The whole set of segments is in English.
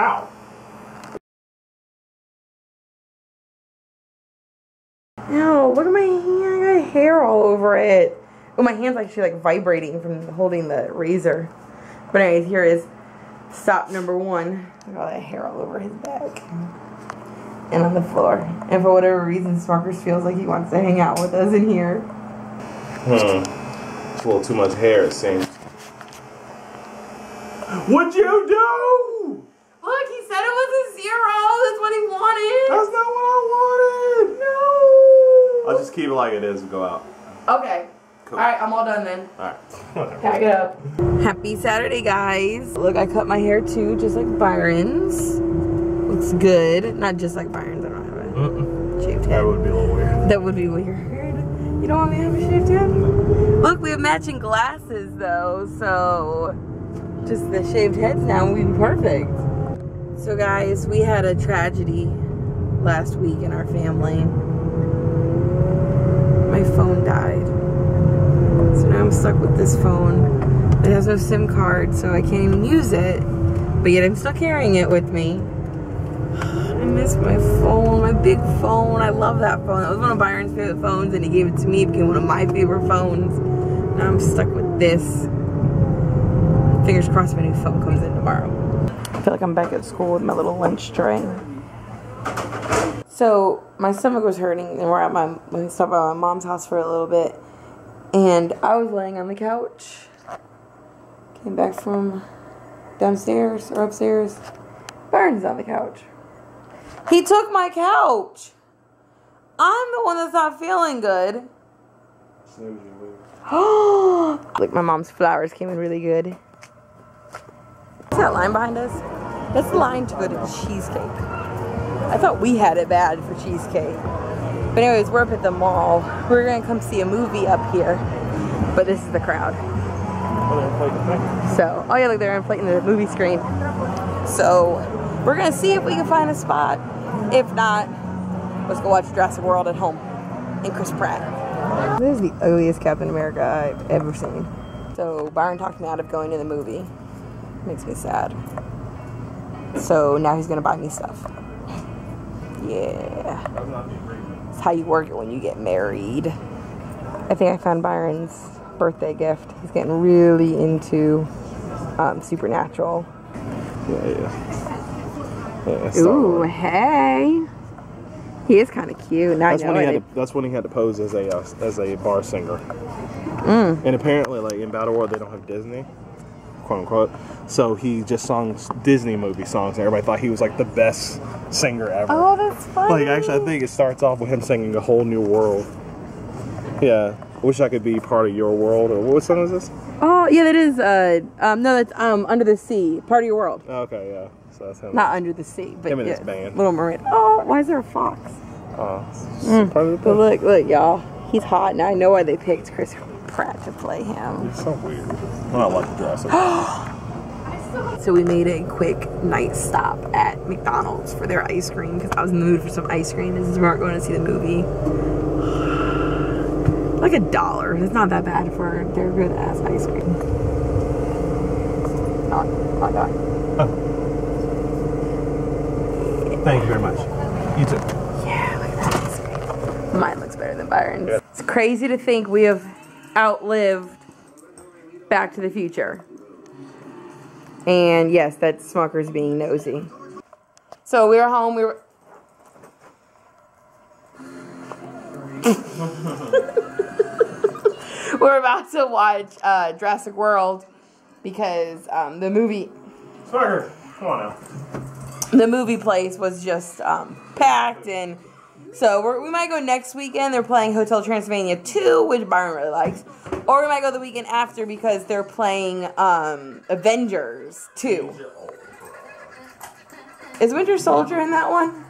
Ow. Ew, look at my hand. I got hair all over it. Oh, my hand's actually like vibrating from holding the razor. But anyways, here is stop number one. Look at all that hair all over his back. And on the floor. And for whatever reason, Smuckers feels like he wants to hang out with us in here. Hmm. It's a little too much hair, it seems. What'd you do? Look, he said it was a zero. That's what he wanted. That's not what I wanted. No. I'll just keep it like it is and go out. Okay. Cool. Alright, I'm all done then. Alright. Pack it up. Happy Saturday, guys. Look, I cut my hair too, just like Byron's. Looks good. Not just like Byron's. I don't have a Mm-mm. shaved head. That would be a little weird. That would be weird. You don't want me to have a shaved head? Look, we have matching glasses though, so just the shaved heads now would be perfect. So guys, we had a tragedy last week in our family. My phone died. So now I'm stuck with this phone. It has no SIM card, so I can't even use it. But yet I'm still carrying it with me. I miss my phone, my big phone. I love that phone. That was one of Byron's favorite phones, and he gave it to me. It became one of my favorite phones. Now I'm stuck with this. Fingers crossed my new phone comes in tomorrow. I feel like I'm back at school with my little lunch tray. So my stomach was hurting, and we're at my we stopped by my mom's house for a little bit, and I was laying on the couch. Came back from downstairs or upstairs. Byron's on the couch. He took my couch. I'm the one that's not feeling good. Look, my mom's flowers came in really good. That line behind us? That's the line to go to cheesecake. I thought we had it bad for cheesecake. But anyways, we're up at the mall. We're gonna come see a movie up here. But this is the crowd. So, oh yeah, look, they're inflating the movie screen. So, we're gonna see if we can find a spot. If not, let's go watch Jurassic World at home and Chris Pratt. This is the ugliest Captain America I've ever seen. So, Byron talked me out of going to the movie. Makes me sad. So, now he's gonna buy me stuff. Yeah. That's how you work it when you get married. I think I found Byron's birthday gift. He's getting really into um, Supernatural. Yeah, yeah. Yeah, Ooh, alright. hey. He is kind of cute. Now That's when he had to, that's when he had to pose as a uh, as a bar singer. Mm. And apparently, like in Battle World, they don't have Disney, quote unquote. So he just sung Disney movie songs, and everybody thought he was like the best singer ever. Oh, that's funny. Like actually, I think it starts off with him singing "A Whole New World." Yeah, I wish I could be part of your world. Or what song is this? Oh, yeah, that is. Uh, um, no, that's um, Under the Sea, Part of Your World. Oh, okay, yeah. So that's him. Not Under the Sea, but Him and yeah, his band. Little Mermaid. Oh, why is there a fox? Oh, it's Mm. part of the But look, look, y'all. He's hot, and I know why they picked Chris Pratt to play him. It's so weird. Well, I like Jurassic. So we made a quick night stop at McDonald's for their ice cream because I was in the mood for some ice cream. And since we weren't going to see the movie, like a dollar. It's not that bad for their good ass ice cream. Not, not God. Thank you very much. You too. Yeah, look at that ice cream. Mine looks better than Byron's. Yeah. It's crazy to think we have outlived Back to the Future. And yes, that's Smuckers being nosy. So we were home. We were. we're about to watch uh, Jurassic World because um, the movie Smucker, come on now. the movie place was just um, packed and so we're, we might go next weekend. They're playing hotel transylvania 2 which byron really likes. Or we might go the weekend after because they're playing um, avengers 2 is winter soldier in that one?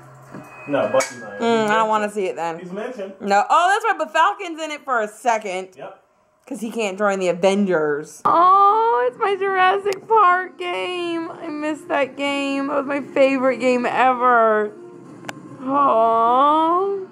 No, Bucky Knight. mm, i don't want to see it then. He's mentioned. no. Oh that's right but falcon's in it for a second. Yep. because he can't join the avengers. Oh it's my jurassic park game. I missed that game. That was my favorite game ever Oh.